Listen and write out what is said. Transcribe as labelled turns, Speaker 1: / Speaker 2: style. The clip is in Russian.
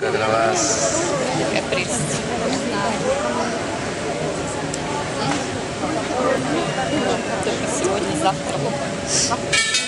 Speaker 1: Для вас
Speaker 2: Какая прелесть. Только сегодня, завтра.